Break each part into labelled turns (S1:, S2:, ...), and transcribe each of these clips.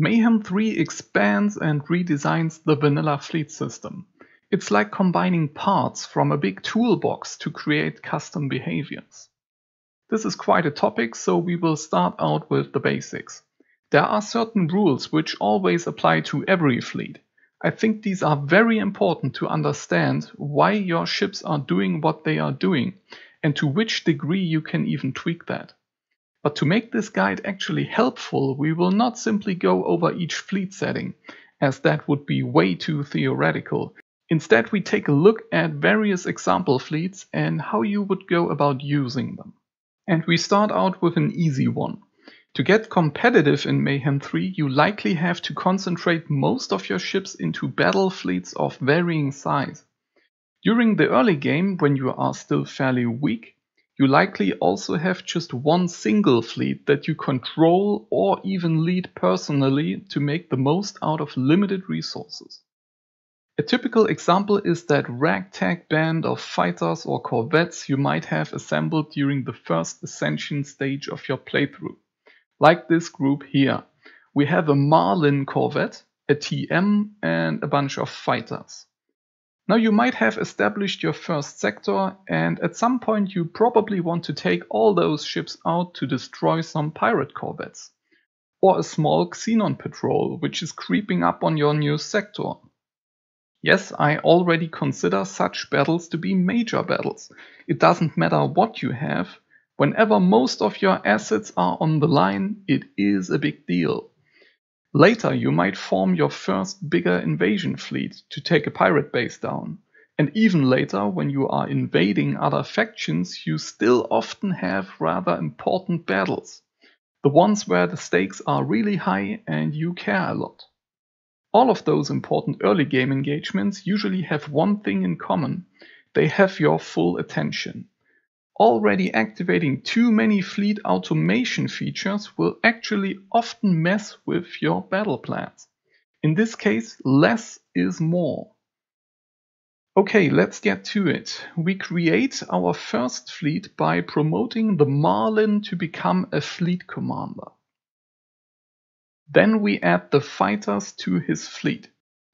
S1: Mayhem 3 expands and redesigns the vanilla fleet system. It's like combining parts from a big toolbox to create custom behaviors. This is quite a topic, so we will start out with the basics. There are certain rules which always apply to every fleet. I think these are very important to understand why your ships are doing what they are doing and to which degree you can even tweak that. But to make this guide actually helpful, we will not simply go over each fleet setting, as that would be way too theoretical. Instead, we take a look at various example fleets and how you would go about using them. And we start out with an easy one. To get competitive in Mayhem 3, you likely have to concentrate most of your ships into battle fleets of varying size. During the early game, when you are still fairly weak, you likely also have just one single fleet that you control or even lead personally to make the most out of limited resources. A typical example is that ragtag band of fighters or corvettes you might have assembled during the first ascension stage of your playthrough. Like this group here. We have a Marlin corvette, a TM and a bunch of fighters. Now you might have established your first sector and at some point you probably want to take all those ships out to destroy some pirate corvettes. Or a small Xenon patrol which is creeping up on your new sector. Yes, I already consider such battles to be major battles. It doesn't matter what you have, whenever most of your assets are on the line, it is a big deal. Later you might form your first bigger invasion fleet to take a pirate base down. And even later, when you are invading other factions, you still often have rather important battles. The ones where the stakes are really high and you care a lot. All of those important early game engagements usually have one thing in common. They have your full attention already activating too many fleet automation features will actually often mess with your battle plans. In this case, less is more. Okay, let's get to it. We create our first fleet by promoting the Marlin to become a fleet commander. Then we add the fighters to his fleet.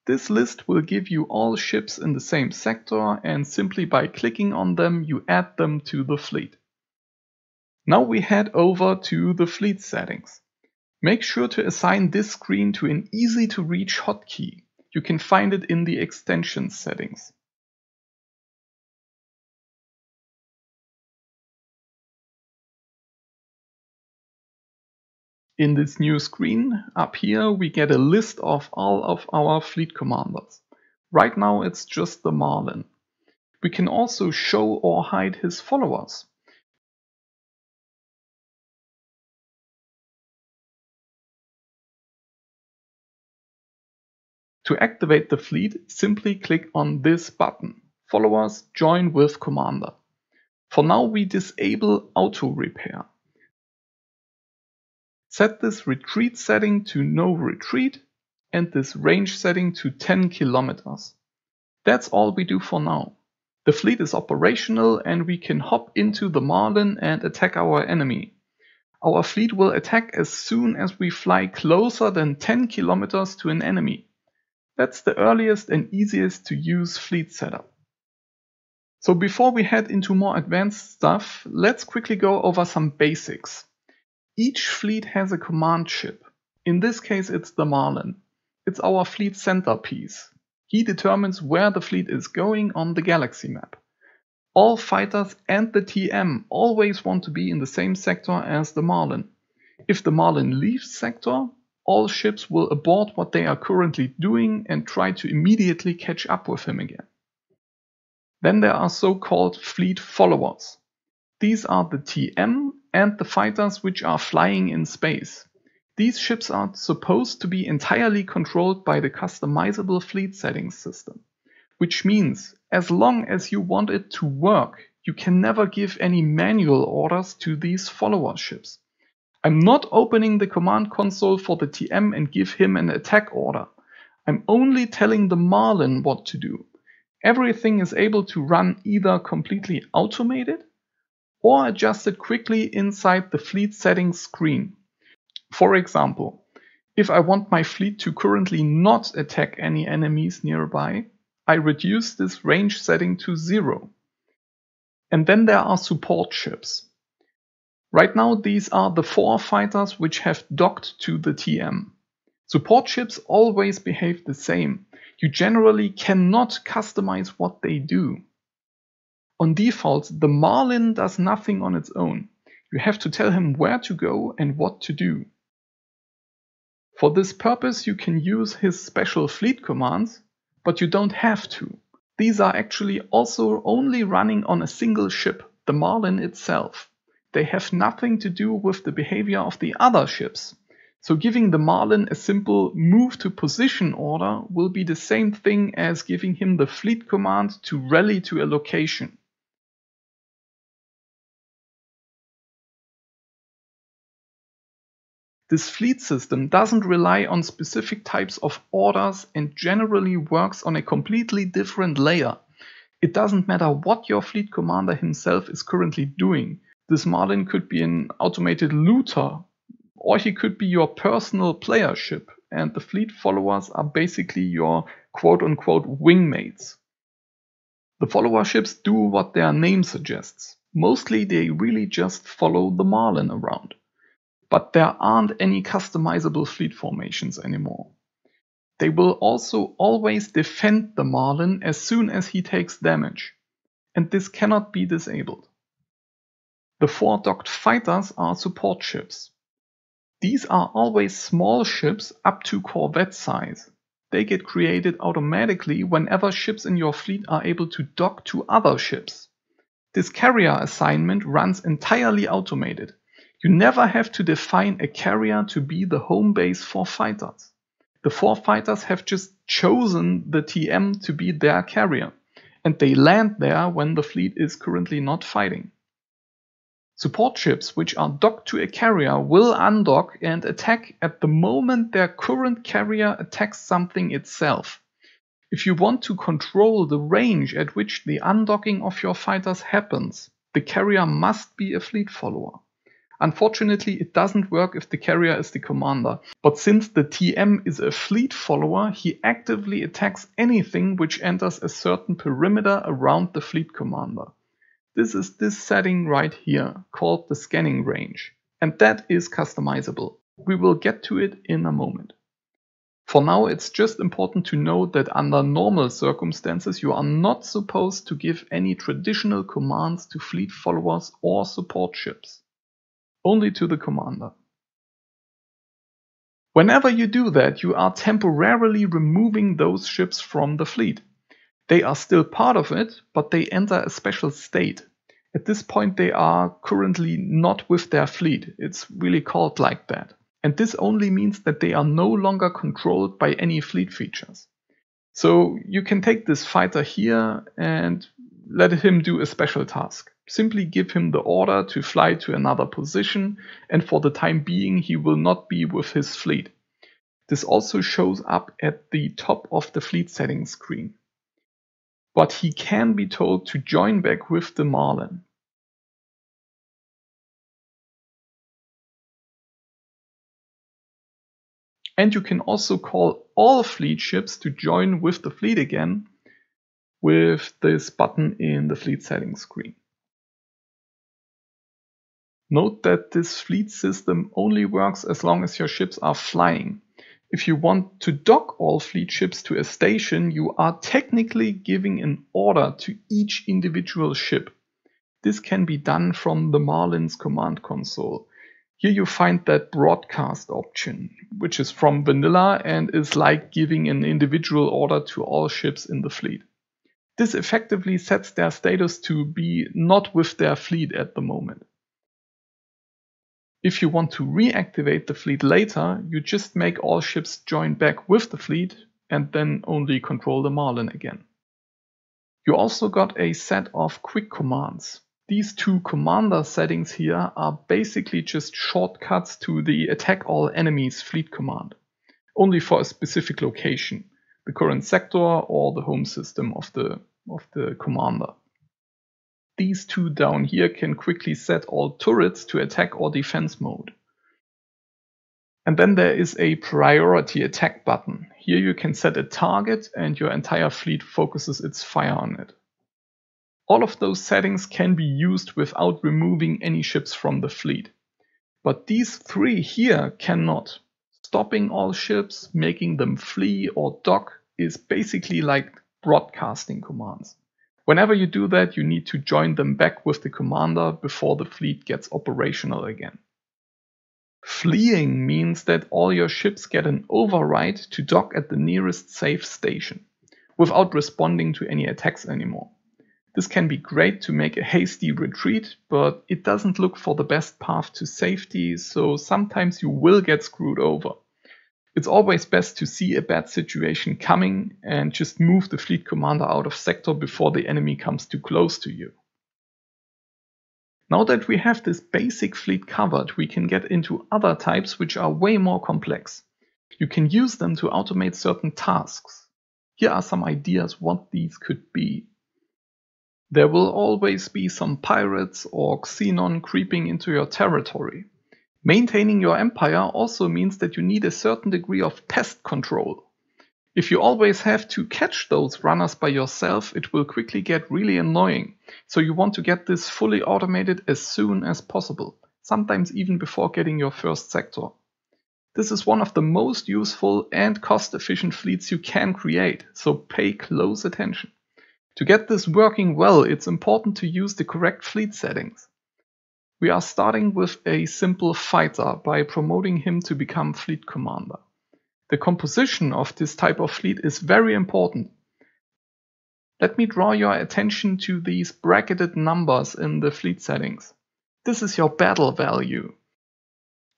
S1: This list will give you all ships in the same sector and simply by clicking on them you add them to the fleet. Now we head over to the fleet settings. Make sure to assign this screen to an easy to reach hotkey. You can find it in the extension settings. In this new screen, up here, we get a list of all of our fleet commanders. Right now it's just the Marlin. We can also show or hide his followers. To activate the fleet, simply click on this button, Followers Join with Commander. For now we disable auto repair. Set this retreat setting to no retreat and this range setting to 10 kilometers. That's all we do for now. The fleet is operational and we can hop into the Marlin and attack our enemy. Our fleet will attack as soon as we fly closer than 10 kilometers to an enemy. That's the earliest and easiest to use fleet setup. So before we head into more advanced stuff, let's quickly go over some basics. Each fleet has a command ship. In this case it's the Marlin. It's our fleet centerpiece. He determines where the fleet is going on the galaxy map. All fighters and the TM always want to be in the same sector as the Marlin. If the Marlin leaves sector, all ships will abort what they are currently doing and try to immediately catch up with him again. Then there are so-called fleet followers. These are the TM and the fighters which are flying in space. These ships are supposed to be entirely controlled by the customizable fleet settings system, which means as long as you want it to work, you can never give any manual orders to these follower ships. I'm not opening the command console for the TM and give him an attack order. I'm only telling the Marlin what to do. Everything is able to run either completely automated or adjust it quickly inside the fleet settings screen. For example, If I want my fleet to currently not attack any enemies nearby, I reduce this range setting to zero. And then there are support ships. Right now these are the four fighters which have docked to the TM. Support ships always behave the same. You generally cannot customize what they do. On default, the Marlin does nothing on its own. You have to tell him where to go and what to do. For this purpose you can use his special fleet commands, but you don't have to. These are actually also only running on a single ship, the Marlin itself. They have nothing to do with the behavior of the other ships. So giving the Marlin a simple move to position order will be the same thing as giving him the fleet command to rally to a location. This fleet system doesn't rely on specific types of orders and generally works on a completely different layer. It doesn't matter what your fleet commander himself is currently doing. This Marlin could be an automated looter, or he could be your personal player ship, and the fleet followers are basically your quote unquote wingmates. The follower ships do what their name suggests. Mostly they really just follow the Marlin around but there aren't any customizable fleet formations anymore. They will also always defend the Marlin as soon as he takes damage, and this cannot be disabled. The four docked fighters are support ships. These are always small ships up to corvette size. They get created automatically whenever ships in your fleet are able to dock to other ships. This carrier assignment runs entirely automated you never have to define a carrier to be the home base for fighters. The four fighters have just chosen the TM to be their carrier, and they land there when the fleet is currently not fighting. Support ships which are docked to a carrier will undock and attack at the moment their current carrier attacks something itself. If you want to control the range at which the undocking of your fighters happens, the carrier must be a fleet follower. Unfortunately, it doesn't work if the carrier is the commander, but since the TM is a fleet follower, he actively attacks anything which enters a certain perimeter around the fleet commander. This is this setting right here, called the scanning range, and that is customizable. We will get to it in a moment. For now, it's just important to note that under normal circumstances, you are not supposed to give any traditional commands to fleet followers or support ships only to the commander. Whenever you do that, you are temporarily removing those ships from the fleet. They are still part of it, but they enter a special state. At this point, they are currently not with their fleet. It's really called like that. And this only means that they are no longer controlled by any fleet features. So you can take this fighter here and let him do a special task. Simply give him the order to fly to another position, and for the time being he will not be with his fleet. This also shows up at the top of the fleet settings screen. But he can be told to join back with the Marlin. And you can also call all fleet ships to join with the fleet again with this button in the fleet settings screen. Note that this fleet system only works as long as your ships are flying. If you want to dock all fleet ships to a station, you are technically giving an order to each individual ship. This can be done from the Marlin's command console. Here you find that broadcast option, which is from vanilla and is like giving an individual order to all ships in the fleet. This effectively sets their status to be not with their fleet at the moment. If you want to reactivate the fleet later, you just make all ships join back with the fleet and then only control the Marlin again. You also got a set of quick commands. These two commander settings here are basically just shortcuts to the attack all enemies fleet command, only for a specific location, the current sector or the home system of the, of the commander. These two down here can quickly set all turrets to attack or defense mode. And then there is a priority attack button. Here you can set a target and your entire fleet focuses its fire on it. All of those settings can be used without removing any ships from the fleet. But these three here cannot. Stopping all ships, making them flee or dock is basically like broadcasting commands. Whenever you do that, you need to join them back with the commander before the fleet gets operational again. Fleeing means that all your ships get an override to dock at the nearest safe station, without responding to any attacks anymore. This can be great to make a hasty retreat, but it doesn't look for the best path to safety, so sometimes you will get screwed over. It's always best to see a bad situation coming and just move the fleet commander out of sector before the enemy comes too close to you. Now that we have this basic fleet covered, we can get into other types which are way more complex. You can use them to automate certain tasks. Here are some ideas what these could be. There will always be some pirates or xenon creeping into your territory. Maintaining your empire also means that you need a certain degree of pest control. If you always have to catch those runners by yourself, it will quickly get really annoying. So you want to get this fully automated as soon as possible, sometimes even before getting your first sector. This is one of the most useful and cost efficient fleets you can create, so pay close attention. To get this working well, it's important to use the correct fleet settings. We are starting with a simple fighter by promoting him to become fleet commander. The composition of this type of fleet is very important. Let me draw your attention to these bracketed numbers in the fleet settings. This is your battle value,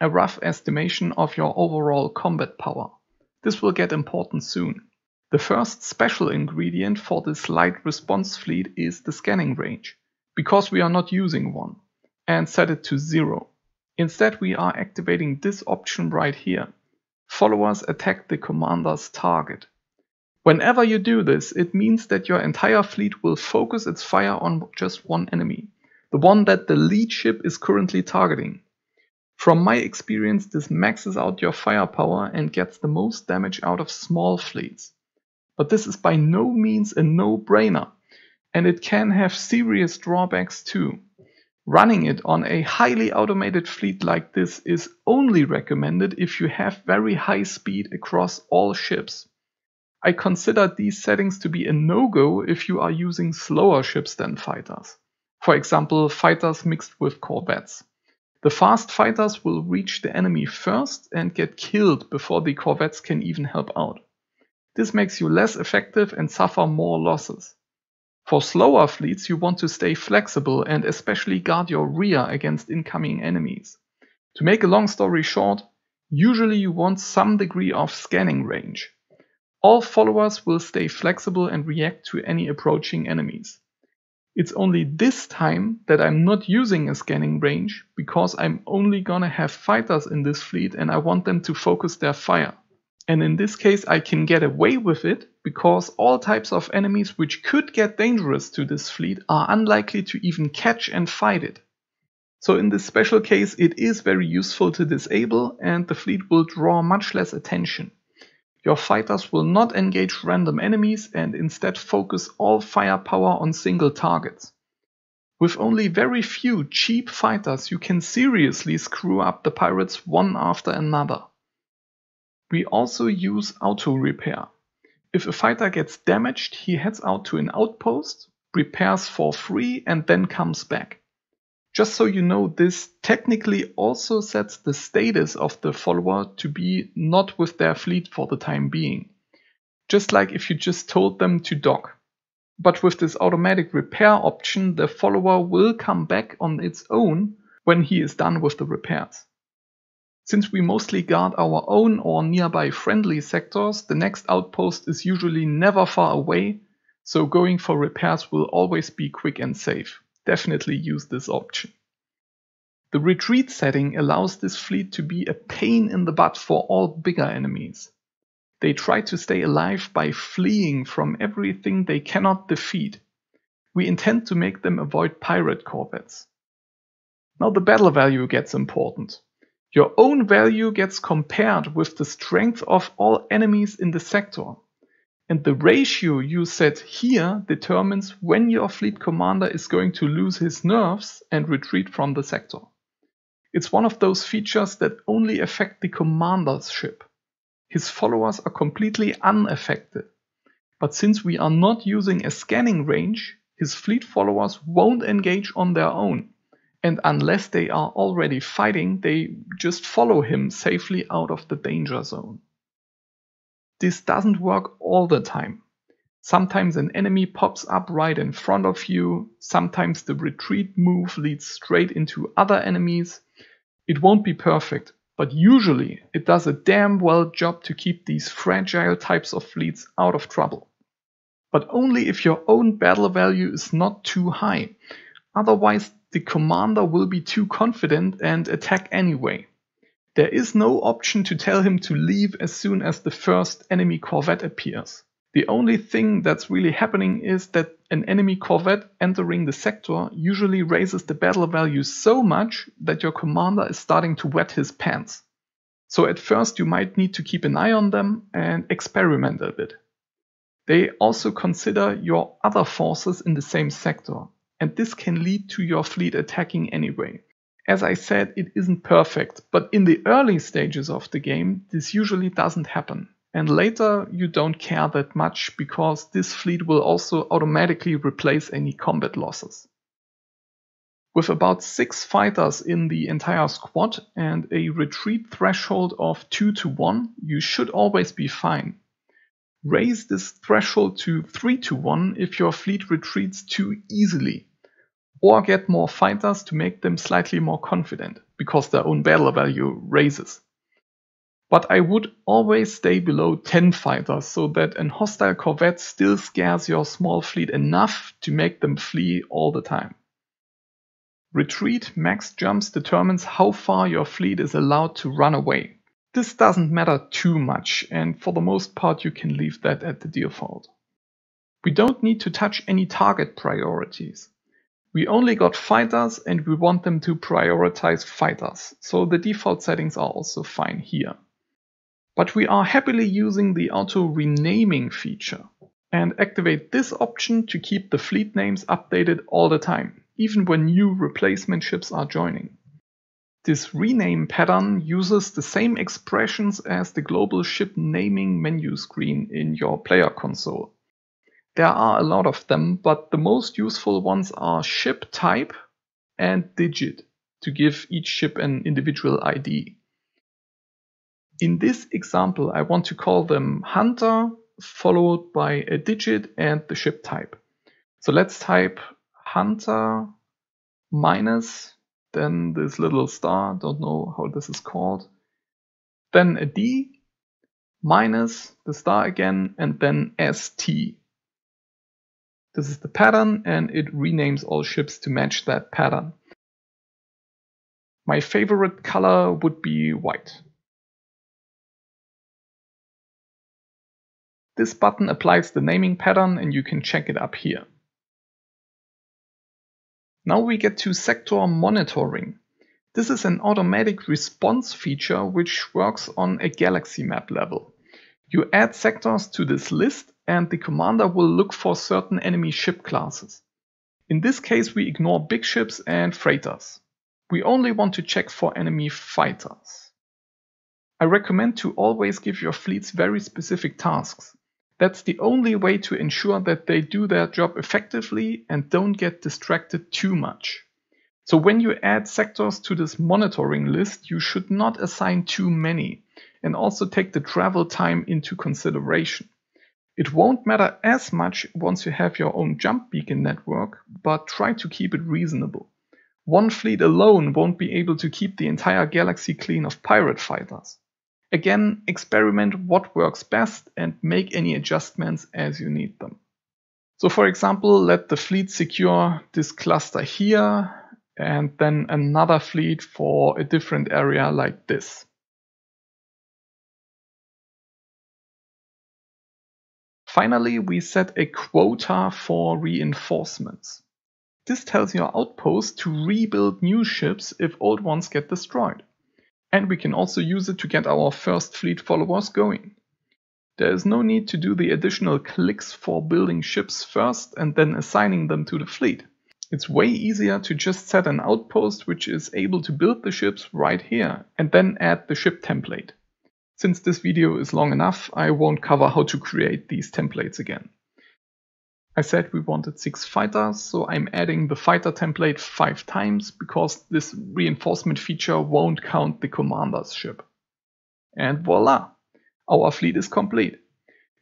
S1: a rough estimation of your overall combat power. This will get important soon. The first special ingredient for this light response fleet is the scanning range, because we are not using one and set it to 0. Instead we are activating this option right here. Followers attack the commander's target. Whenever you do this, it means that your entire fleet will focus its fire on just one enemy, the one that the lead ship is currently targeting. From my experience, this maxes out your firepower and gets the most damage out of small fleets. But this is by no means a no-brainer, and it can have serious drawbacks too. Running it on a highly automated fleet like this is only recommended if you have very high speed across all ships. I consider these settings to be a no-go if you are using slower ships than fighters. For example, fighters mixed with corvettes. The fast fighters will reach the enemy first and get killed before the corvettes can even help out. This makes you less effective and suffer more losses. For slower fleets you want to stay flexible and especially guard your rear against incoming enemies. To make a long story short, usually you want some degree of scanning range. All followers will stay flexible and react to any approaching enemies. It's only this time that I'm not using a scanning range because I'm only gonna have fighters in this fleet and I want them to focus their fire. And in this case I can get away with it because all types of enemies which could get dangerous to this fleet are unlikely to even catch and fight it. So in this special case it is very useful to disable and the fleet will draw much less attention. Your fighters will not engage random enemies and instead focus all firepower on single targets. With only very few cheap fighters you can seriously screw up the pirates one after another. We also use auto repair. If a fighter gets damaged, he heads out to an outpost, repairs for free, and then comes back. Just so you know, this technically also sets the status of the follower to be not with their fleet for the time being. Just like if you just told them to dock. But with this automatic repair option, the follower will come back on its own when he is done with the repairs. Since we mostly guard our own or nearby friendly sectors, the next outpost is usually never far away, so going for repairs will always be quick and safe. Definitely use this option. The retreat setting allows this fleet to be a pain in the butt for all bigger enemies. They try to stay alive by fleeing from everything they cannot defeat. We intend to make them avoid pirate corvettes. Now the battle value gets important. Your own value gets compared with the strength of all enemies in the sector. And the ratio you set here determines when your fleet commander is going to lose his nerves and retreat from the sector. It's one of those features that only affect the commander's ship. His followers are completely unaffected. But since we are not using a scanning range, his fleet followers won't engage on their own. And unless they are already fighting, they just follow him safely out of the danger zone. This doesn't work all the time. Sometimes an enemy pops up right in front of you, sometimes the retreat move leads straight into other enemies. It won't be perfect, but usually it does a damn well job to keep these fragile types of fleets out of trouble. But only if your own battle value is not too high. Otherwise, the commander will be too confident and attack anyway. There is no option to tell him to leave as soon as the first enemy corvette appears. The only thing that's really happening is that an enemy corvette entering the sector usually raises the battle value so much that your commander is starting to wet his pants. So at first you might need to keep an eye on them and experiment a bit. They also consider your other forces in the same sector, and this can lead to your fleet attacking anyway. As I said, it isn't perfect, but in the early stages of the game, this usually doesn't happen. And later, you don't care that much because this fleet will also automatically replace any combat losses. With about 6 fighters in the entire squad and a retreat threshold of 2 to 1, you should always be fine. Raise this threshold to 3 to 1 if your fleet retreats too easily or get more fighters to make them slightly more confident, because their own battle value raises. But I would always stay below 10 fighters so that an hostile corvette still scares your small fleet enough to make them flee all the time. Retreat max jumps determines how far your fleet is allowed to run away. This doesn't matter too much, and for the most part you can leave that at the default. We don't need to touch any target priorities. We only got fighters and we want them to prioritize fighters, so the default settings are also fine here. But we are happily using the auto renaming feature and activate this option to keep the fleet names updated all the time, even when new replacement ships are joining. This rename pattern uses the same expressions as the global ship naming menu screen in your player console. There are a lot of them, but the most useful ones are ship type and digit to give each ship an individual ID. In this example, I want to call them Hunter followed by a digit and the ship type. So let's type Hunter minus, then this little star, don't know how this is called, then a D minus the star again, and then ST. This is the pattern and it renames all ships to match that pattern. My favorite color would be white. This button applies the naming pattern and you can check it up here. Now we get to sector monitoring. This is an automatic response feature which works on a galaxy map level. You add sectors to this list and the commander will look for certain enemy ship classes. In this case we ignore big ships and freighters. We only want to check for enemy fighters. I recommend to always give your fleets very specific tasks. That's the only way to ensure that they do their job effectively and don't get distracted too much. So when you add sectors to this monitoring list, you should not assign too many and also take the travel time into consideration. It won't matter as much once you have your own jump beacon network, but try to keep it reasonable. One fleet alone won't be able to keep the entire galaxy clean of pirate fighters. Again, experiment what works best and make any adjustments as you need them. So for example, let the fleet secure this cluster here and then another fleet for a different area like this. Finally, we set a quota for reinforcements. This tells your outpost to rebuild new ships if old ones get destroyed. And we can also use it to get our first fleet followers going. There is no need to do the additional clicks for building ships first and then assigning them to the fleet. It's way easier to just set an outpost which is able to build the ships right here and then add the ship template. Since this video is long enough, I won't cover how to create these templates again. I said we wanted 6 fighters, so I'm adding the fighter template 5 times because this reinforcement feature won't count the commander's ship. And voila! Our fleet is complete.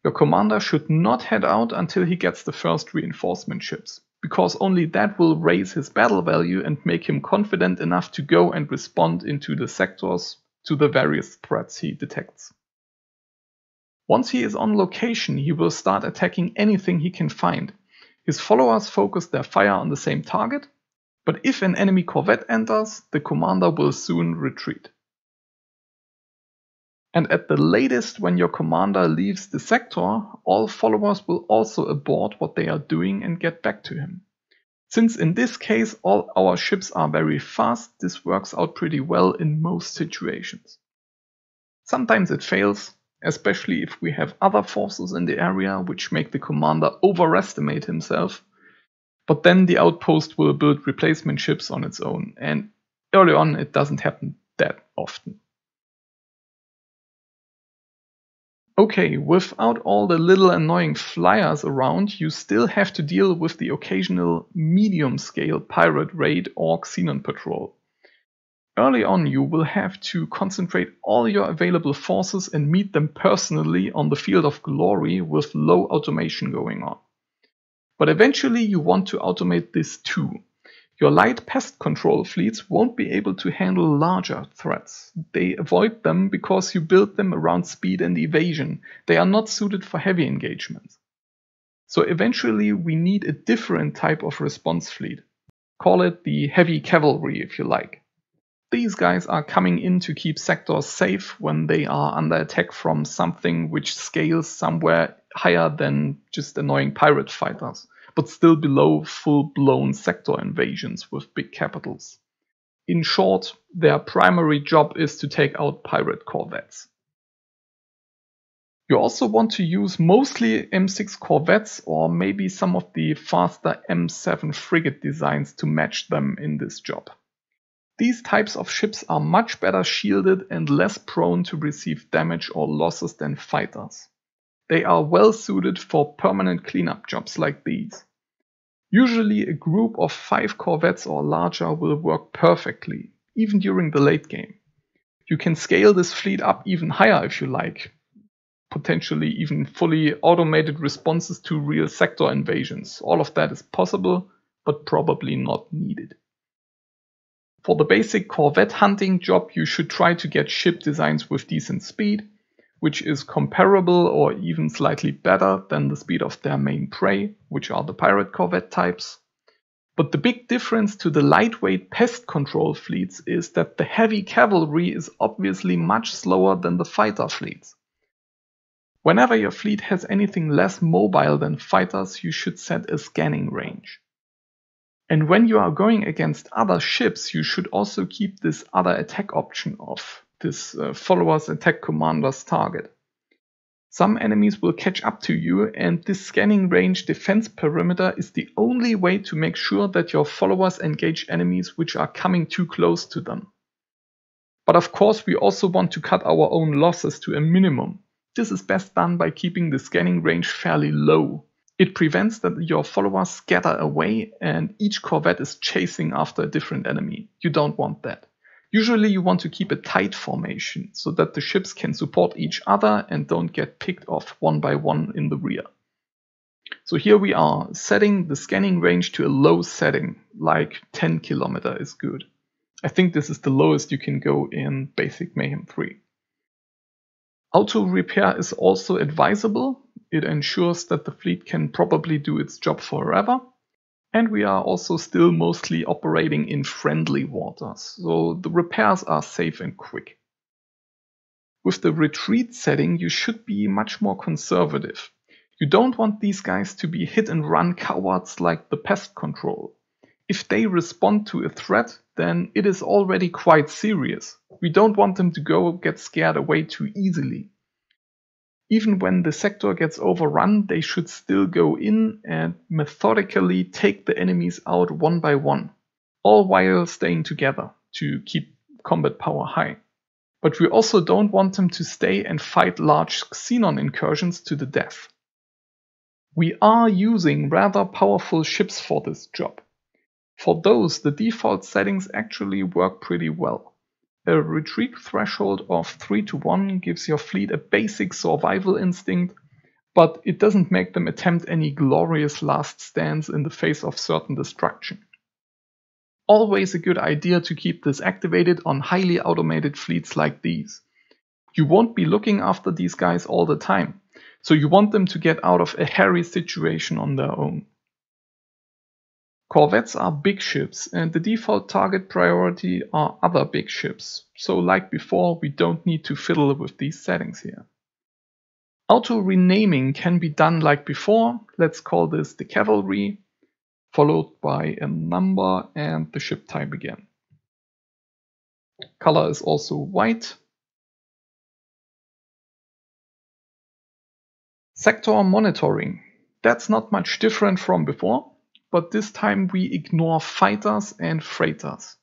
S1: Your commander should not head out until he gets the first reinforcement ships, because only that will raise his battle value and make him confident enough to go and respond into the sectors to the various threats he detects. Once he is on location, he will start attacking anything he can find. His followers focus their fire on the same target, but if an enemy corvette enters, the commander will soon retreat. And at the latest, when your commander leaves the sector, all followers will also abort what they are doing and get back to him. Since in this case all our ships are very fast, this works out pretty well in most situations. Sometimes it fails, especially if we have other forces in the area which make the commander overestimate himself, but then the outpost will build replacement ships on its own, and early on it doesn't happen that often. Okay, without all the little annoying flyers around, you still have to deal with the occasional medium-scale pirate raid or xenon patrol. Early on you will have to concentrate all your available forces and meet them personally on the field of glory with low automation going on. But eventually you want to automate this too, your light pest control fleets won't be able to handle larger threats. They avoid them because you build them around speed and evasion. They are not suited for heavy engagements. So eventually we need a different type of response fleet. Call it the heavy cavalry if you like. These guys are coming in to keep sectors safe when they are under attack from something which scales somewhere higher than just annoying pirate fighters but still below full-blown sector invasions with big capitals. In short, their primary job is to take out pirate corvettes. You also want to use mostly M6 corvettes or maybe some of the faster M7 frigate designs to match them in this job. These types of ships are much better shielded and less prone to receive damage or losses than fighters. They are well suited for permanent cleanup jobs like these. Usually a group of 5 corvettes or larger will work perfectly, even during the late game. You can scale this fleet up even higher if you like, potentially even fully automated responses to real sector invasions. All of that is possible, but probably not needed. For the basic corvette hunting job, you should try to get ship designs with decent speed, which is comparable or even slightly better than the speed of their main prey, which are the pirate corvette types. But the big difference to the lightweight pest control fleets is that the heavy cavalry is obviously much slower than the fighter fleets. Whenever your fleet has anything less mobile than fighters, you should set a scanning range. And when you are going against other ships, you should also keep this other attack option off this uh, followers attack commander's target. Some enemies will catch up to you and this scanning range defense perimeter is the only way to make sure that your followers engage enemies which are coming too close to them. But of course we also want to cut our own losses to a minimum. This is best done by keeping the scanning range fairly low. It prevents that your followers scatter away and each corvette is chasing after a different enemy. You don't want that. Usually you want to keep a tight formation so that the ships can support each other and don't get picked off one by one in the rear. So here we are setting the scanning range to a low setting, like 10 kilometer is good. I think this is the lowest you can go in basic Mayhem 3. Auto repair is also advisable. It ensures that the fleet can probably do its job forever and we are also still mostly operating in friendly waters, so the repairs are safe and quick. With the retreat setting, you should be much more conservative. You don't want these guys to be hit and run cowards like the pest control. If they respond to a threat, then it is already quite serious. we don't want them to go get scared away too easily. Even when the sector gets overrun, they should still go in and methodically take the enemies out one by one, all while staying together to keep combat power high. But we also don't want them to stay and fight large xenon incursions to the death. We are using rather powerful ships for this job. For those, the default settings actually work pretty well. A retreat threshold of 3 to 1 gives your fleet a basic survival instinct, but it doesn't make them attempt any glorious last stands in the face of certain destruction. Always a good idea to keep this activated on highly automated fleets like these. You won't be looking after these guys all the time, so you want them to get out of a hairy situation on their own. Corvettes are big ships and the default target priority are other big ships, so like before we don't need to fiddle with these settings here. Auto renaming can be done like before, let's call this the cavalry, followed by a number and the ship type again. Color is also white, Sector monitoring. That's not much different from before, but this time we ignore fighters and freighters.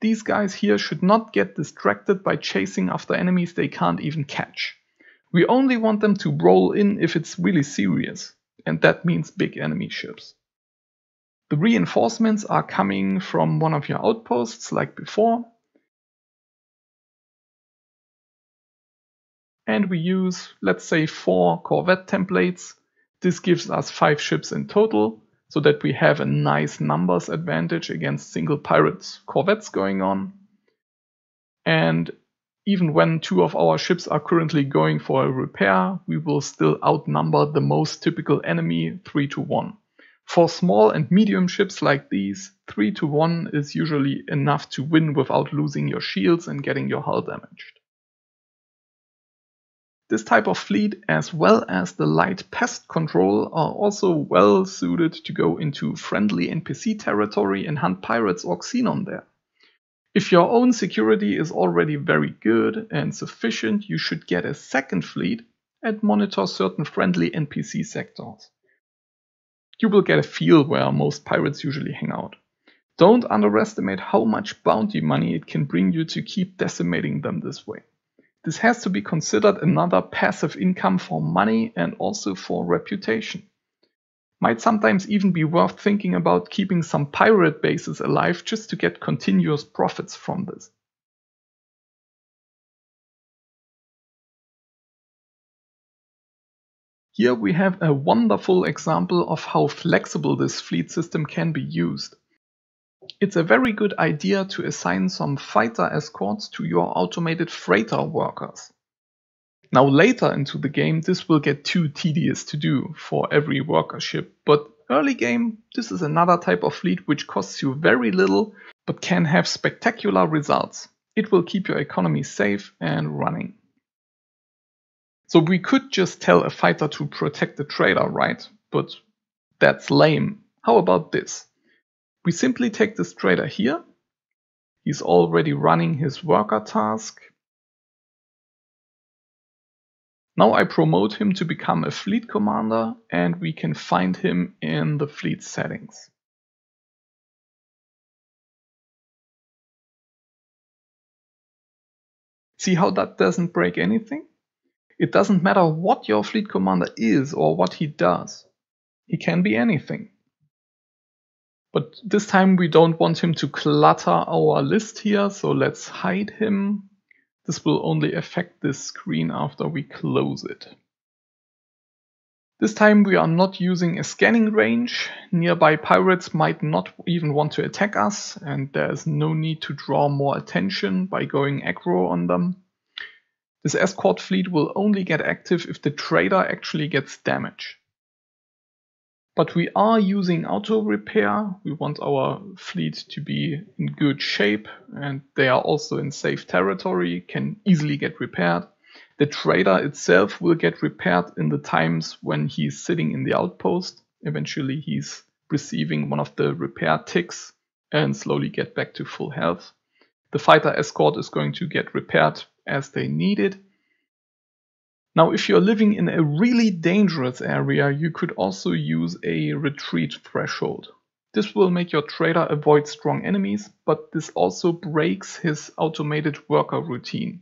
S1: These guys here should not get distracted by chasing after enemies they can't even catch. We only want them to roll in if it's really serious, and that means big enemy ships. The reinforcements are coming from one of your outposts like before, and we use, let's say, four Corvette templates. This gives us five ships in total, so that we have a nice numbers advantage against single pirates Corvettes going on. And even when two of our ships are currently going for a repair, we will still outnumber the most typical enemy 3 to 1. For small and medium ships like these, 3 to 1 is usually enough to win without losing your shields and getting your hull damaged. This type of fleet, as well as the light pest control, are also well suited to go into friendly NPC territory and hunt pirates or xenon there. If your own security is already very good and sufficient, you should get a second fleet and monitor certain friendly NPC sectors. You will get a feel where most pirates usually hang out. Don't underestimate how much bounty money it can bring you to keep decimating them this way. This has to be considered another passive income for money and also for reputation. Might sometimes even be worth thinking about keeping some pirate bases alive just to get continuous profits from this. Here we have a wonderful example of how flexible this fleet system can be used. It's a very good idea to assign some fighter escorts to your automated freighter workers. Now later into the game this will get too tedious to do for every worker ship, but early game this is another type of fleet which costs you very little but can have spectacular results. It will keep your economy safe and running. So we could just tell a fighter to protect the trader, right? But that's lame. How about this? We simply take this trader here. He's already running his worker task. Now I promote him to become a fleet commander and we can find him in the fleet settings. See how that doesn't break anything? It doesn't matter what your fleet commander is or what he does. He can be anything. But this time we don't want him to clutter our list here, so let's hide him. This will only affect this screen after we close it. This time we are not using a scanning range. Nearby pirates might not even want to attack us and there's no need to draw more attention by going aggro on them. This escort fleet will only get active if the trader actually gets damage. But we are using auto repair. We want our fleet to be in good shape and they are also in safe territory, can easily get repaired. The trader itself will get repaired in the times when he's sitting in the outpost. Eventually he's receiving one of the repair ticks and slowly get back to full health. the fighter escort is going to get repaired as they need it. Now, if you're living in a really dangerous area, you could also use a retreat threshold. This will make your trader avoid strong enemies, but this also breaks his automated worker routine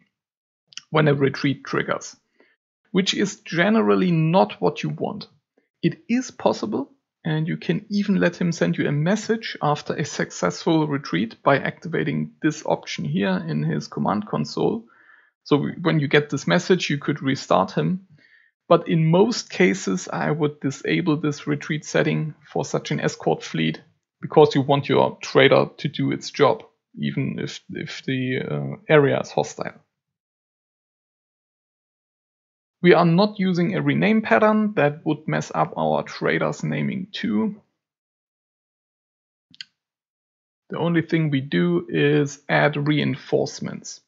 S1: when a retreat triggers, which is generally not what you want. It is possible, and you can even let him send you a message after a successful retreat by activating this option here in his command console so when you get this message, you could restart him. But in most cases, I would disable this retreat setting for such an escort fleet because you want your trader to do its job, even if, if the uh, area is hostile. We are not using a rename pattern that would mess up our trader's naming too. The only thing we do is add reinforcements.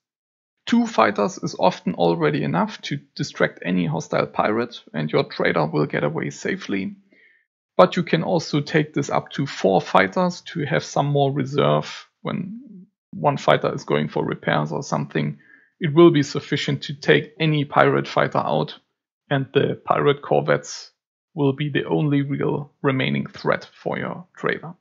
S1: Two fighters is often already enough to distract any hostile pirate and your trader will get away safely. But you can also take this up to four fighters to have some more reserve when one fighter is going for repairs or something. It will be sufficient to take any pirate fighter out and the pirate corvettes will be the only real remaining threat for your trader.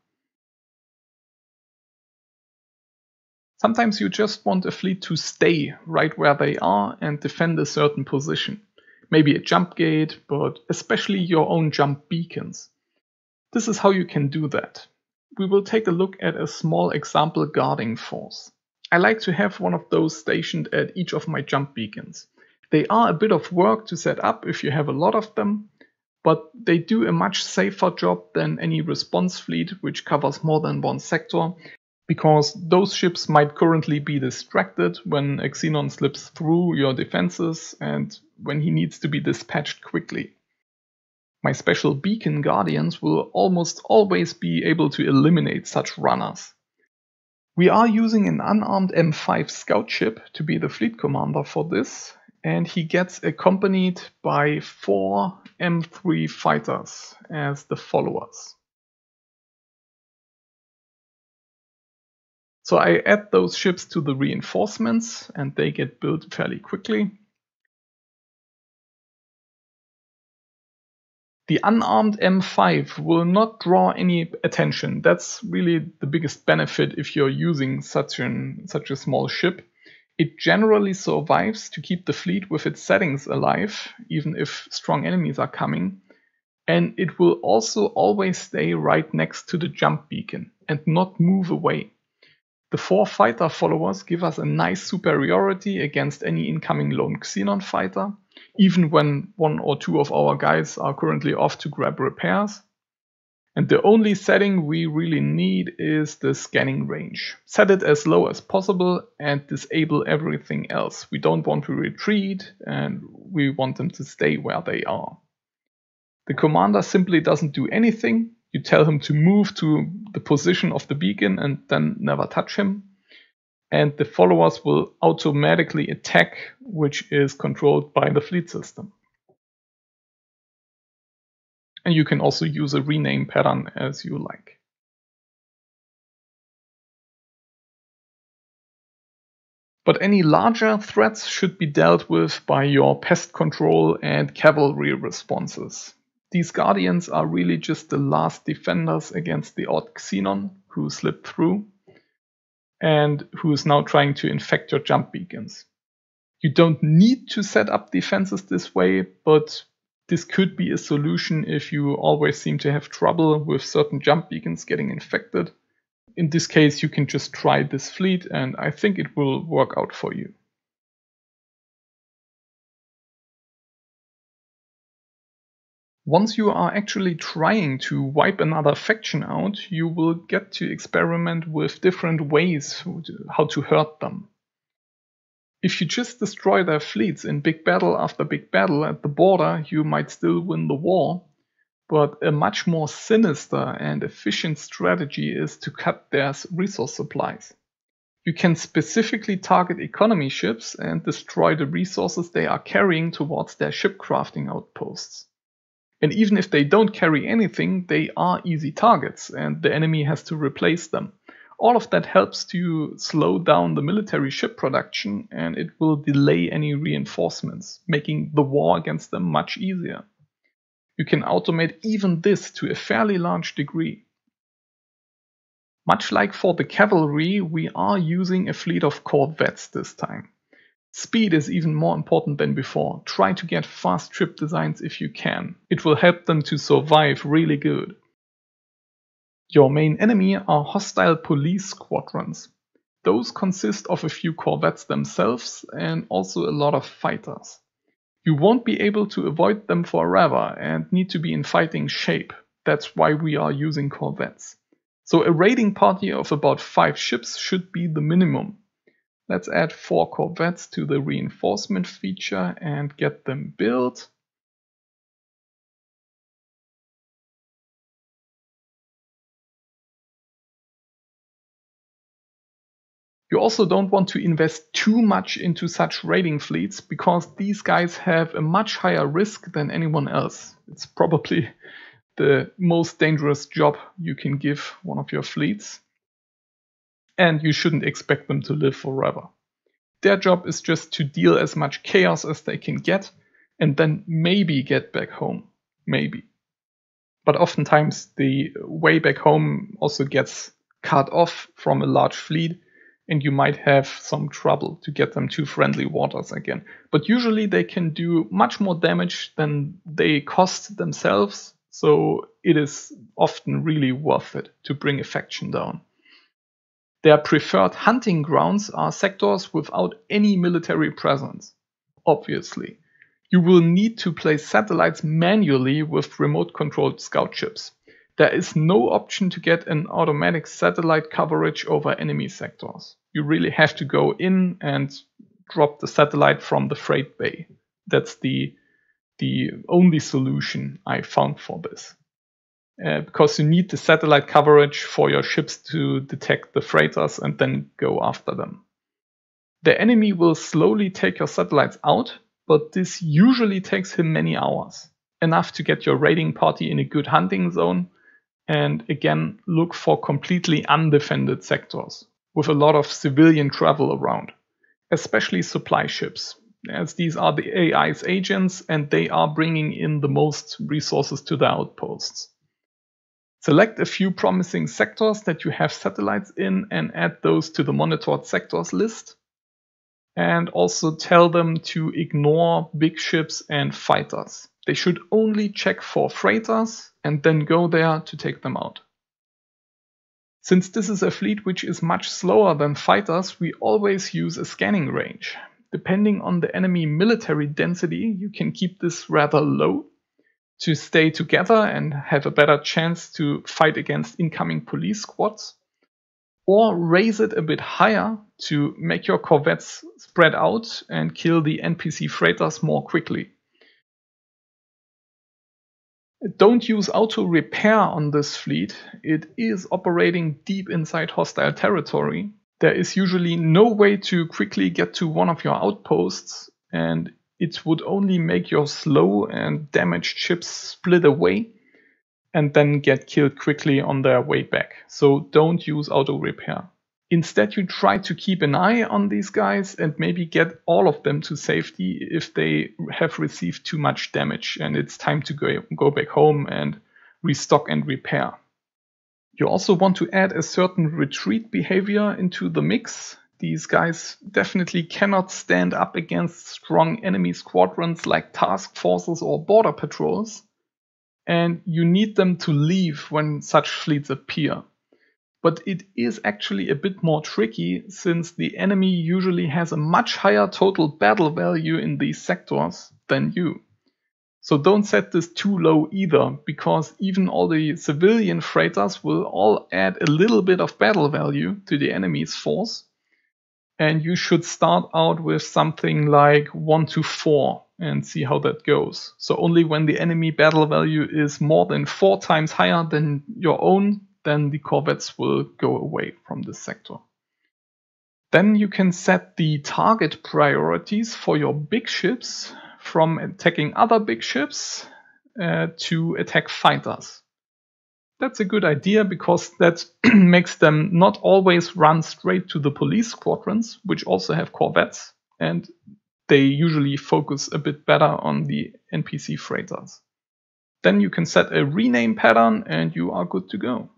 S1: Sometimes you just want a fleet to stay right where they are and defend a certain position. Maybe a jump gate, but especially your own jump beacons. This is how you can do that. We will take a look at a small example guarding force. I like to have one of those stationed at each of my jump beacons. They are a bit of work to set up if you have a lot of them, but they do a much safer job than any response fleet which covers more than one sector because those ships might currently be distracted when Xenon slips through your defenses and when he needs to be dispatched quickly. My special beacon guardians will almost always be able to eliminate such runners. We are using an unarmed M5 scout ship to be the fleet commander for this, and he gets accompanied by four M3 fighters as the followers. So I add those ships to the reinforcements and they get built fairly quickly. The unarmed M5 will not draw any attention. That's really the biggest benefit if you're using such, an, such a small ship. It generally survives to keep the fleet with its settings alive, even if strong enemies are coming. And it will also always stay right next to the jump beacon and not move away. The four fighter followers give us a nice superiority against any incoming lone Xenon fighter, even when one or two of our guys are currently off to grab repairs. And the only setting we really need is the scanning range. Set it as low as possible and disable everything else. We don't want to retreat and we want them to stay where they are. The commander simply doesn't do anything you tell him to move to the position of the beacon and then never touch him. And the followers will automatically attack, which is controlled by the fleet system. And you can also use a rename pattern as you like. But any larger threats should be dealt with by your pest control and cavalry responses. These Guardians are really just the last defenders against the odd Xenon who slipped through and who is now trying to infect your jump beacons. You don't need to set up defenses this way, but this could be a solution if you always seem to have trouble with certain jump beacons getting infected. In this case, you can just try this fleet and I think it will work out for you. Once you are actually trying to wipe another faction out, you will get to experiment with different ways how to hurt them. If you just destroy their fleets in big battle after big battle at the border, you might still win the war. But a much more sinister and efficient strategy is to cut their resource supplies. You can specifically target economy ships and destroy the resources they are carrying towards their ship crafting outposts. And even if they don't carry anything, they are easy targets and the enemy has to replace them. All of that helps to slow down the military ship production and it will delay any reinforcements, making the war against them much easier. You can automate even this to a fairly large degree. Much like for the cavalry, we are using a fleet of corvettes this time. Speed is even more important than before. Try to get fast trip designs if you can. It will help them to survive really good. Your main enemy are hostile police squadrons. Those consist of a few corvettes themselves and also a lot of fighters. You won't be able to avoid them forever and need to be in fighting shape. That's why we are using corvettes. So a raiding party of about 5 ships should be the minimum. Let's add 4 corvettes to the reinforcement feature and get them built. You also don't want to invest too much into such raiding fleets because these guys have a much higher risk than anyone else. It's probably the most dangerous job you can give one of your fleets. And you shouldn't expect them to live forever. Their job is just to deal as much chaos as they can get and then maybe get back home. Maybe. But oftentimes the way back home also gets cut off from a large fleet and you might have some trouble to get them to friendly waters again. But usually they can do much more damage than they cost themselves so it is often really worth it to bring a faction down. Their preferred hunting grounds are sectors without any military presence, obviously. You will need to place satellites manually with remote controlled scout ships. There is no option to get an automatic satellite coverage over enemy sectors. You really have to go in and drop the satellite from the freight bay. That's the the only solution I found for this. Uh, because you need the satellite coverage for your ships to detect the freighters and then go after them. The enemy will slowly take your satellites out, but this usually takes him many hours. Enough to get your raiding party in a good hunting zone, and again, look for completely undefended sectors with a lot of civilian travel around, especially supply ships, as these are the AI's agents and they are bringing in the most resources to the outposts. Select a few promising sectors that you have satellites in and add those to the monitored sectors list. And also tell them to ignore big ships and fighters. They should only check for freighters and then go there to take them out. Since this is a fleet which is much slower than fighters, we always use a scanning range. Depending on the enemy military density, you can keep this rather low to stay together and have a better chance to fight against incoming police squads, or raise it a bit higher to make your corvettes spread out and kill the NPC freighters more quickly. Don't use auto repair on this fleet, it is operating deep inside hostile territory there is usually no way to quickly get to one of your outposts, and it would only make your slow and damaged ships split away and then get killed quickly on their way back. So don't use auto repair. Instead, you try to keep an eye on these guys and maybe get all of them to safety if they have received too much damage and it's time to go, go back home and restock and repair. You also want to add a certain retreat behavior into the mix. These guys definitely cannot stand up against strong enemy squadrons like task forces or border patrols, and you need them to leave when such fleets appear. But it is actually a bit more tricky since the enemy usually has a much higher total battle value in these sectors than you. So don't set this too low either, because even all the civilian freighters will all add a little bit of battle value to the enemy's force. And you should start out with something like 1 to 4 and see how that goes. So only when the enemy battle value is more than 4 times higher than your own, then the corvettes will go away from this sector. Then you can set the target priorities for your big ships from attacking other big ships uh, to attack fighters. That's a good idea because that makes them not always run straight to the police squadrons, which also have corvettes, and they usually focus a bit better on the NPC freighters. Then you can set a rename pattern and you are good to go.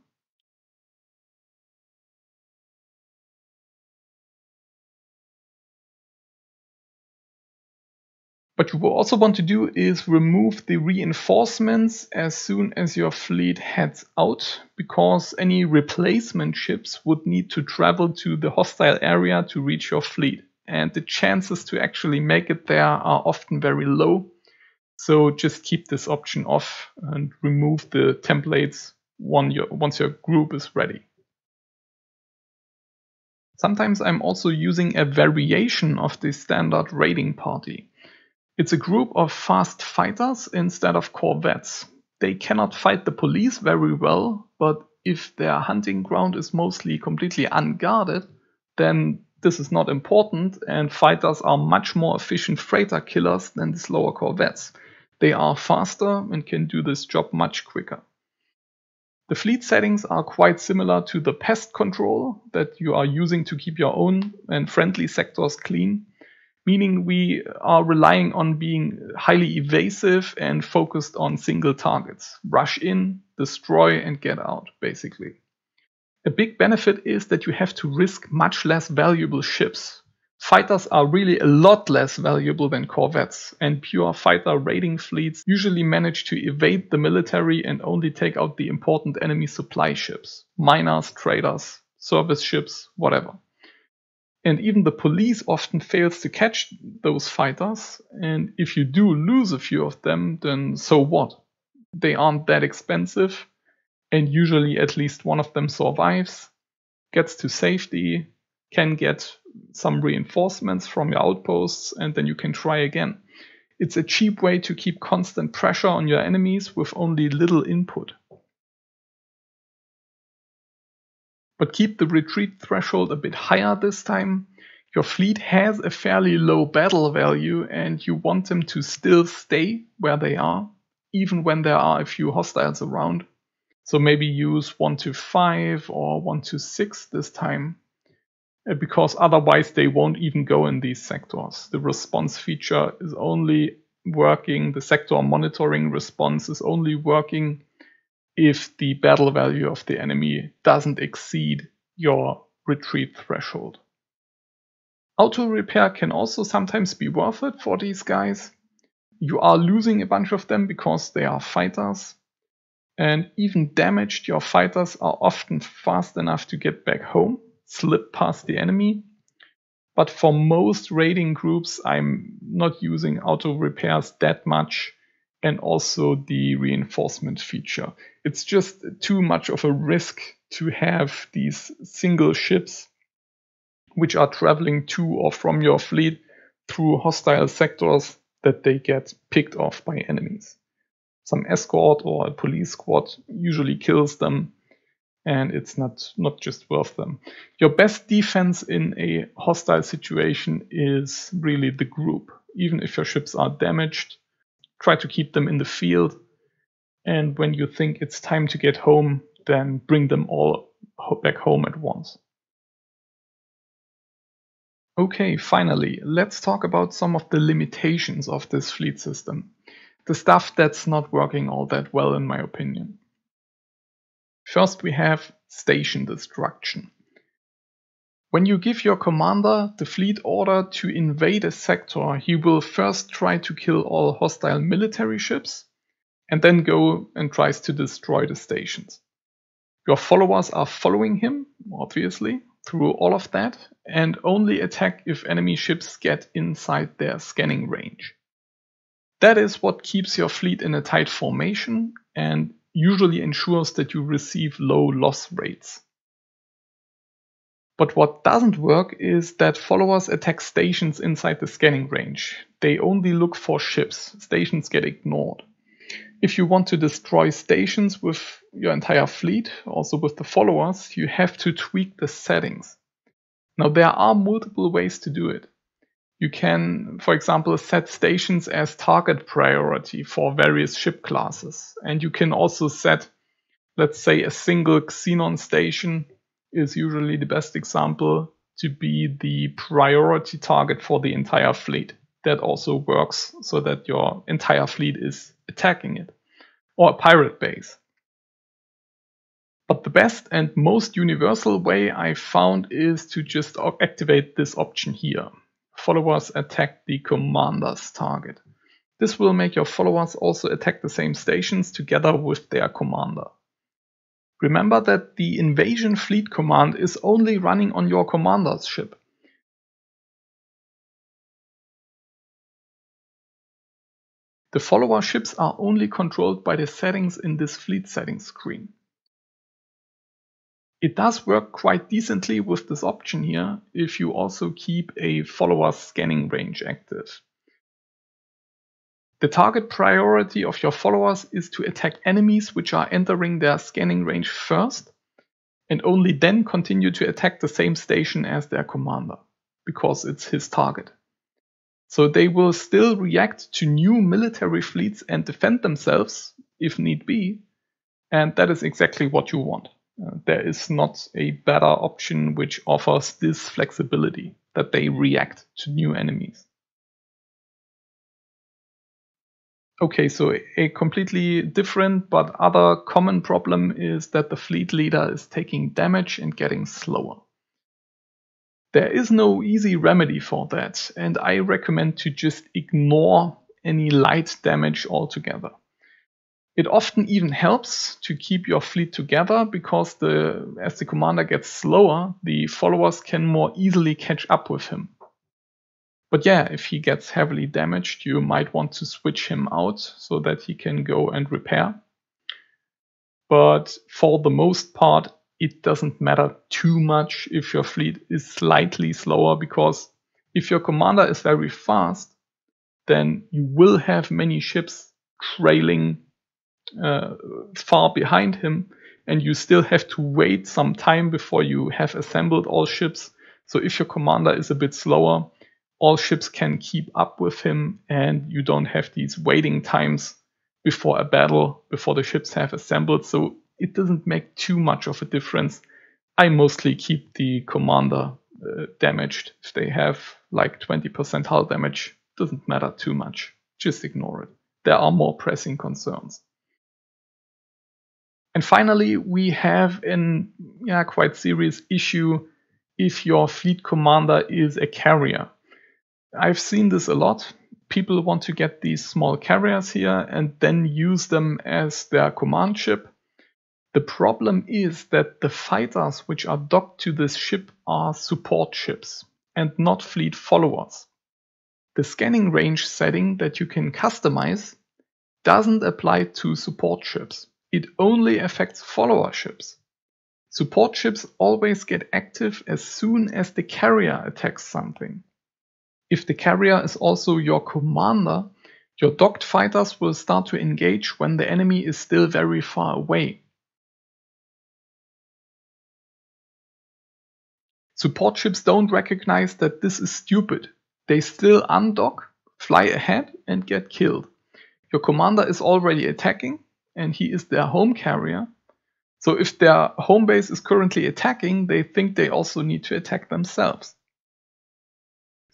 S1: What you will also want to do is remove the reinforcements as soon as your fleet heads out, because any replacement ships would need to travel to the hostile area to reach your fleet. And the chances to actually make it there are often very low. So just keep this option off and remove the templates once your group is ready. Sometimes I'm also using a variation of the standard raiding party. It's a group of fast fighters instead of corvettes. They cannot fight the police very well, but if their hunting ground is mostly completely unguarded, then this is not important and fighters are much more efficient freighter killers than the slower corvettes. They are faster and can do this job much quicker. The fleet settings are quite similar to the pest control that you are using to keep your own and friendly sectors clean meaning we are relying on being highly evasive and focused on single targets. Rush in, destroy, and get out, basically. A big benefit is that you have to risk much less valuable ships. Fighters are really a lot less valuable than corvettes, and pure fighter raiding fleets usually manage to evade the military and only take out the important enemy supply ships miners, traders, service ships, whatever. And even the police often fails to catch those fighters. And if you do lose a few of them, then so what? They aren't that expensive. And usually at least one of them survives, gets to safety, can get some reinforcements from your outposts, and then you can try again. It's a cheap way to keep constant pressure on your enemies with only little input. But keep the retreat threshold a bit higher this time. Your fleet has a fairly low battle value and you want them to still stay where they are, even when there are a few hostiles around. So maybe use 1 to 5 or 1 to 6 this time, uh, because otherwise they won't even go in these sectors. The response feature is only working, the sector monitoring response is only working if the battle value of the enemy doesn't exceed your retreat threshold. Auto repair can also sometimes be worth it for these guys. You are losing a bunch of them because they are fighters. And even damaged, your fighters are often fast enough to get back home, slip past the enemy. But for most raiding groups, I'm not using auto repairs that much and also the reinforcement feature. It's just too much of a risk to have these single ships which are traveling to or from your fleet through hostile sectors that they get picked off by enemies. Some escort or a police squad usually kills them and it's not, not just worth them. Your best defense in a hostile situation is really the group. Even if your ships are damaged, try to keep them in the field. And when you think it's time to get home, then bring them all back home at once. Okay, finally, let's talk about some of the limitations of this fleet system. The stuff that's not working all that well, in my opinion. First, we have station destruction. When you give your commander the fleet order to invade a sector, he will first try to kill all hostile military ships and then go and tries to destroy the stations. Your followers are following him, obviously, through all of that and only attack if enemy ships get inside their scanning range. That is what keeps your fleet in a tight formation and usually ensures that you receive low loss rates. But what doesn't work is that followers attack stations inside the scanning range. They only look for ships. Stations get ignored. If you want to destroy stations with your entire fleet, also with the followers, you have to tweak the settings. Now there are multiple ways to do it. You can, for example, set stations as target priority for various ship classes. And you can also set let's say a single Xenon station is usually the best example to be the priority target for the entire fleet. That also works so that your entire fleet is attacking it. Or a pirate base. But the best and most universal way I found is to just activate this option here. Followers attack the commander's target. This will make your followers also attack the same stations together with their commander. Remember that the invasion fleet command is only running on your commander's ship. The follower ships are only controlled by the settings in this fleet settings screen. It does work quite decently with this option here if you also keep a follower scanning range active. The target priority of your followers is to attack enemies which are entering their scanning range first, and only then continue to attack the same station as their commander, because it's his target. So they will still react to new military fleets and defend themselves, if need be, and that is exactly what you want. Uh, there is not a better option which offers this flexibility, that they react to new enemies. Okay, so a completely different but other common problem is that the fleet leader is taking damage and getting slower. There is no easy remedy for that, and I recommend to just ignore any light damage altogether. It often even helps to keep your fleet together because the, as the commander gets slower, the followers can more easily catch up with him. But yeah, if he gets heavily damaged, you might want to switch him out so that he can go and repair. But for the most part, it doesn't matter too much if your fleet is slightly slower because if your commander is very fast, then you will have many ships trailing uh, far behind him and you still have to wait some time before you have assembled all ships. So if your commander is a bit slower, all ships can keep up with him and you don't have these waiting times before a battle, before the ships have assembled. So it doesn't make too much of a difference. I mostly keep the commander uh, damaged. If they have like 20% hull damage, doesn't matter too much. Just ignore it. There are more pressing concerns. And finally, we have an yeah, quite serious issue if your fleet commander is a carrier. I've seen this a lot. People want to get these small carriers here and then use them as their command ship. The problem is that the fighters which are docked to this ship are support ships and not fleet followers. The scanning range setting that you can customize doesn't apply to support ships. It only affects follower ships. Support ships always get active as soon as the carrier attacks something. If the carrier is also your commander, your docked fighters will start to engage when the enemy is still very far away. Support ships don't recognize that this is stupid. They still undock, fly ahead, and get killed. Your commander is already attacking, and he is their home carrier. So if their home base is currently attacking, they think they also need to attack themselves.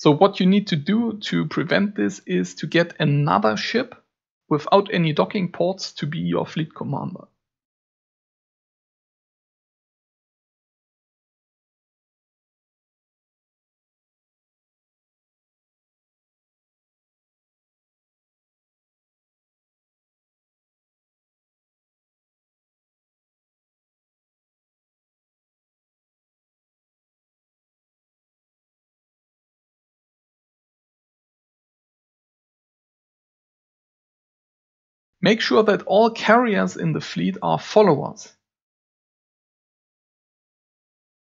S1: So what you need to do to prevent this is to get another ship without any docking ports to be your fleet commander. Make sure that all carriers in the fleet are followers.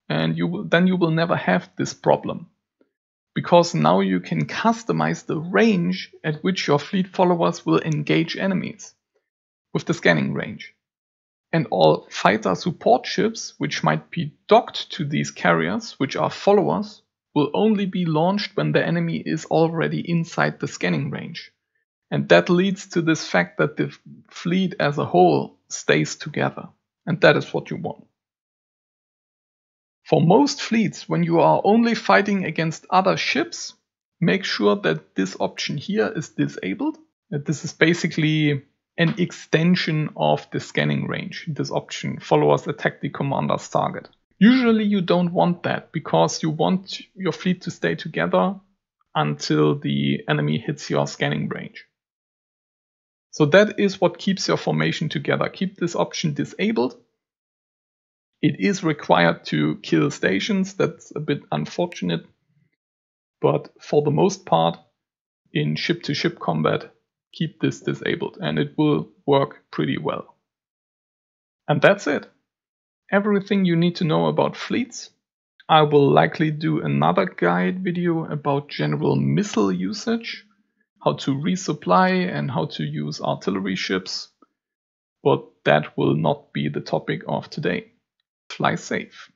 S1: And you will, then you will never have this problem. Because now you can customize the range at which your fleet followers will engage enemies with the scanning range. And all fighter support ships, which might be docked to these carriers, which are followers, will only be launched when the enemy is already inside the scanning range. And that leads to this fact that the fleet as a whole stays together And that is what you want. For most fleets, when you are only fighting against other ships, make sure that this option here is disabled. This is basically an extension of the scanning range. This option, followers attack the commander's target. Usually you don't want that because you want your fleet to stay together until the enemy hits your scanning range. So that is what keeps your formation together. Keep this option disabled. It is required to kill stations. That's a bit unfortunate. But for the most part, in ship-to-ship -ship combat, keep this disabled and it will work pretty well. And that's it. Everything you need to know about fleets. I will likely do another guide video about general missile usage, how to resupply and how to use artillery ships, but that will not be the topic of today. Fly safe.